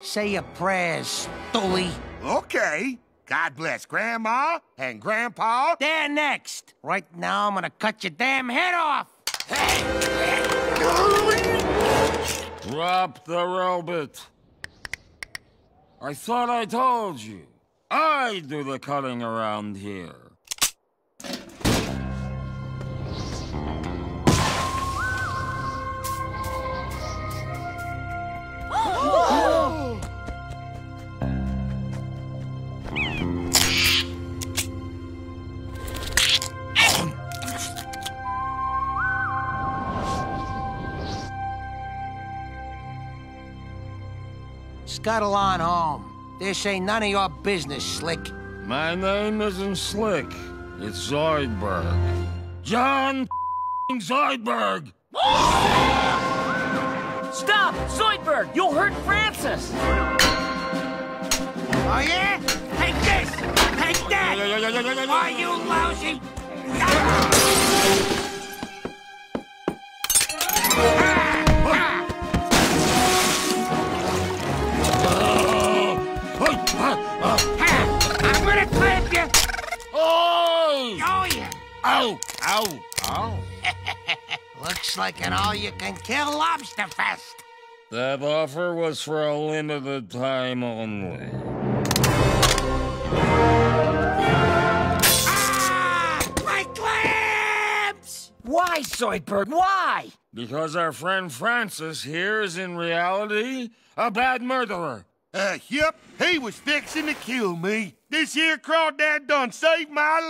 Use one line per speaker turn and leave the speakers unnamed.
Say your prayers, Stoolie.
Okay. God bless Grandma and Grandpa.
They're next. Right now, I'm gonna cut your damn head off. Hey!
Drop the robot. I thought I told you. I do the cutting around here.
Scuttle on home. This ain't none of your business, Slick.
My name isn't Slick. It's Zoidberg. John Zoidberg!
Stop! Zoidberg! You'll hurt Francis!
Oh, yeah? Take this! Take that! Are you lousy? I'm gonna clamp you!
Oh!
Oh, yeah!
Ow! Ow! Ow!
Looks like an all-you-can-kill lobster fest.
That offer was for a limited time only.
Ah! My clamps!
Why, Zoidberg? Why?
Because our friend Francis here is in reality a bad murderer.
Uh, yep, he was fixing to kill me. This here crawdad done saved my life.